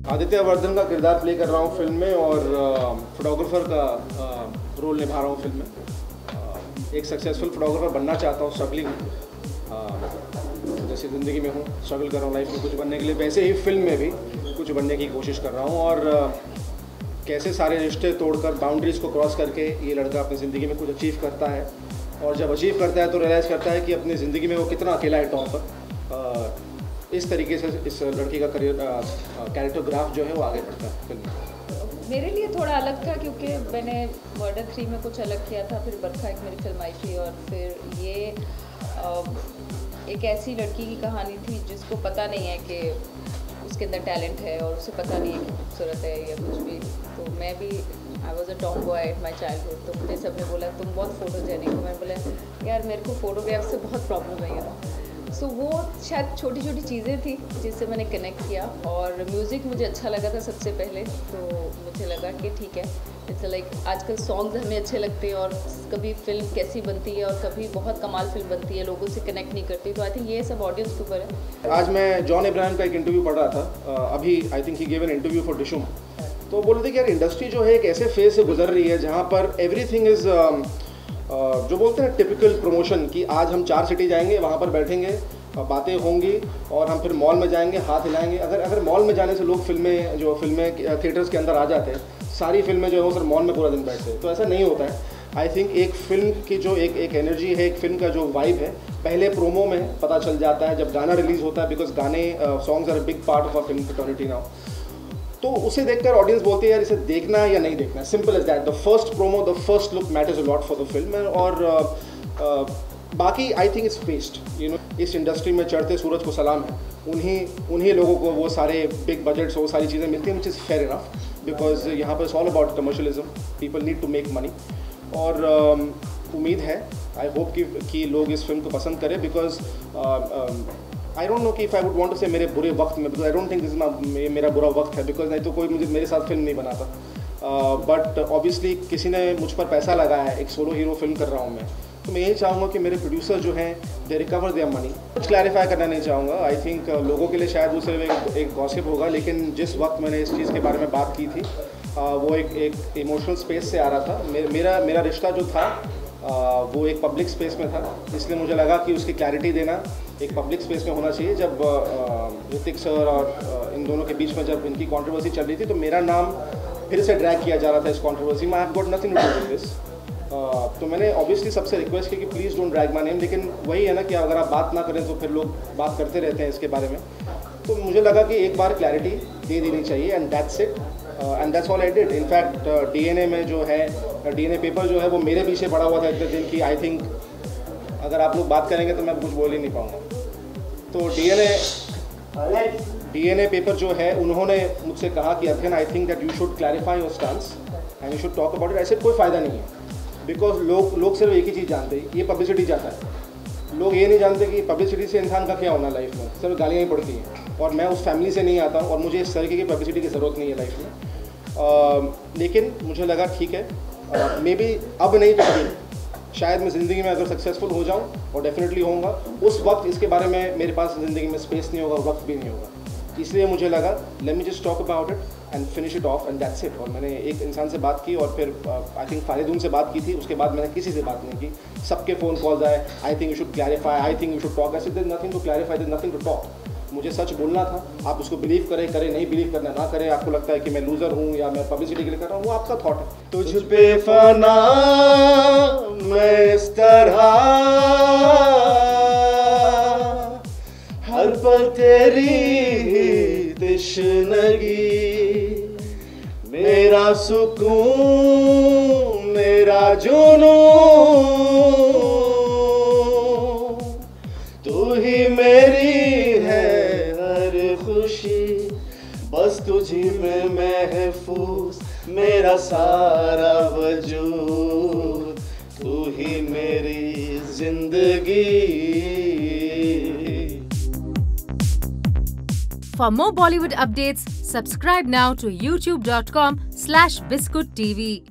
आदित्य वर्धन का किरदार प्ले कर रहा हूँ फ़िल्म में और फोटोग्राफर का रोल निभा रहा हूँ फ़िल्म में। एक सक्सेसफुल फोटोग्राफर बनना चाहता हूँ स्ट्रगलिंग जैसे ज़िंदगी में हूँ स्ट्रगल कर रहा हूँ लाइफ में कुछ बनने के लिए। वैसे ही फ़िल्म में भी कुछ बनने की कोशिश कर रहा हूँ और कैसे सारे रिश्ते तोड़कर बाउंड्रीज़ को क्रॉस करके ये लड़का अपनी ज़िंदगी में कुछ अचीव करता है। और जब अचीव करता है तो रियलाइज़ करता है कि अपनी ज़िंदगी में वो कितना अकेला है टॉप पर। इस तरीके से इस लड़की का करियर कैरेक्टर ग्राफ जो है वो आगे बढ़ता है। फ़िल्म मेरे लिए थोड़ा अलग था क्योंकि मैंने मर्डर थ्री में कुछ अलग किया था, फिर बरखा एक मेरी फ़िल्म आई थी और फिर ये एक ऐसी लड़की की कहानी थी जिसको पता नहीं है कि उसके अंदर टैलेंट है और उसे पता नहीं है कि खूबसूरत है या कुछ भी। तो मैं भी I was a tomboy at my childhood तो मुझे सबने बोला, तुम बहुत फ़ोटो फोटोजेनिक हो। मैंने बोला, यार मेरे को फोटोग्राफ से बहुत प्रॉब्लम है यार। सो so, वो शायद छोटी छोटी चीज़ें थी जिससे मैंने कनेक्ट किया और म्यूज़िक मुझे अच्छा लगा था सबसे पहले। तो मुझे लगा कि ठीक है इट्स लाइक आजकल सॉन्ग्स हमें अच्छे लगते हैं और कभी फ़िल्म कैसी बनती है और कभी बहुत कमाल फ़िल्म बनती है लोगों से कनेक्ट नहीं करती। तो आई थिंक ये सब ऑडियंस के ऊपर है। आज मैं जॉन इब्राहिम का एक इंटरव्यू पढ़ रहा था। अभी I think he gave an interview for Dishoom तो बोल रहे थे कि यार इंडस्ट्री जो है एक ऐसे फ़ेज़ से गुजर रही है जहाँ पर एवरीथिंग इज़ जो बोलते हैं टिपिकल प्रमोशन कि आज हम चार सिटी जाएँगे, वहाँ पर बैठेंगे बातें होंगी और हम फिर मॉल में जाएँगे, हाथ हिलाएँगे। अगर अगर मॉल में जाने से लोग फ़िल्में जो फ़िल्में थिएटर्स के अंदर आ जाते हैं, सारी फ़िल्में जो है वो सर मॉल में पूरा दिन बैठते हैं। तो ऐसा नहीं होता है। आई थिंक एक फ़िल्म की जो एक एक एनर्जी है, एक फ़िल्म का जो वाइब है, पहले प्रोमो में पता चल जाता है जब गाना रिलीज़ होता है बिकॉज़ गाने songs are big part of a film community now तो उसे देखकर ऑडियंस बोलती है यार इसे देखना है या नहीं देखना simple is that the first promo the first look matters a lot for the film और बाकी I think it's faced you know इस इंडस्ट्री में चढ़ते सूरज को सलाम है। उन्हीं उन्हीं लोगों को वो सारे बिग बजट्स वो सारी चीज़ें मिलती हैं which is fair enough because यहाँ पर all about commercialism people need to make money और uh, उम्मीद है आई होप कि लोग इस फ़िल्म को पसंद करें बिकॉज़ आई डोंट नो कि if I would want to say मेरे बुरे वक्त में because I don't think this मेरा बुरा वक्त है बिकॉज़ नहीं तो कोई मुझे मेरे साथ फ़िल्म नहीं बनाता। बट uh, ऑब्वियसली किसी ने मुझ पर पैसा लगाया है एक सोलो हीरो फ़िल्म कर रहा हूँ मैं। तो मैं यही चाहूँगा कि मेरे प्रोड्यूसर जो हैं दे रिकवर देयर मनी कुछ क्लैरिफाई करना नहीं चाहूँगा। आई थिंक uh, लोगों के लिए शायद वो एक, एक गॉसिप होगा लेकिन जिस वक्त मैंने इस चीज़ के बारे में बात की थी uh, वो एक एक इमोशनल स्पेस से आ रहा था। मेरा मेरा रिश्ता जो था वो एक पब्लिक स्पेस में था। इसलिए मुझे लगा कि उसकी क्लैरिटी देना एक पब्लिक स्पेस में होना चाहिए। जब ऋतिक सर और इन दोनों के बीच में जब इनकी कॉन्ट्रोवर्सी चल रही थी तो मेरा नाम फिर से ड्रैग किया जा रहा था इस कॉन्ट्रोवर्सी में। I have got nothing to do this तो मैंने ऑब्वियसली सबसे रिक्वेस्ट की कि please don't drag my name लेकिन वही है ना कि अगर आप बात ना करें तो फिर लोग बात करते रहते हैं इसके बारे में। तो मुझे लगा कि एक बार क्लैरिटी दे देनी चाहिए and that's it and that's all I did in fact DNA में जो है डीएनए पेपर जो है, वो मेरे पीछे पड़ा हुआ था इतने दिन की। आई थिंक अगर आप लोग बात करेंगे तो मैं कुछ बोल ही नहीं पाऊँगा। तो डीएनए डीएनए पेपर जो है, उन्होंने मुझसे कहा कि Adhyayan I think that you should clarify your stance and you should talk about it ऐसे कोई फ़ायदा नहीं है। बिकॉज़ लोग लोग सिर्फ़ एक ही चीज़ जानते हैं, ये पब्लिसिटी जाता है। लोग ये नहीं जानते कि पब्लिसिटी से इंसान का क्या होना लाइफ में? सिर्फ़ गालियाँ ही पड़ती हैं। और मैं उस फैमिली से नहीं आता और मुझे इस तरीके की पब्लिसिटी की ज़रूरत नहीं है लाइफ में। लेकिन मुझे लगा ठीक है। मे बी अब नहीं तो शायद मैं ज़िंदगी में अगर सक्सेसफुल हो जाऊँ, और डेफिनेटली होऊँगा, उस वक्त इसके बारे में मेरे पास ज़िंदगी में स्पेस नहीं होगा, वक्त भी नहीं होगा। इसलिए मुझे लगा let me just talk about it and finish it off and that's it और मैंने एक इंसान से बात की, और फिर आई थिंक फारिदून से बात की थी, उसके बाद मैंने किसी से बात नहीं की। सबके फ़ोन कॉल्स आए I think you should clarify I think you should talk ऐसे there nothing to clarify there nothing to talk मुझे सच बोलना था। आप उसको बिलीव करें करें, नहीं बिलीव करना, ना करें, आपको लगता है कि मैं लूज़र हूँ या मैं पब्लिसिटी के लिए कर रहा हूँ, वो आपका थॉट है। तुझ पे फना मैं इस तरह। हर पल तेरी तश्नगी मेरा सुकून, मेरा जुनू तुझी में महफूज मेरा सारा वजूद तू ही मेरी ज़िंदगी For more Bollywood updates, subscribe now to youtube.com slash biscuittv.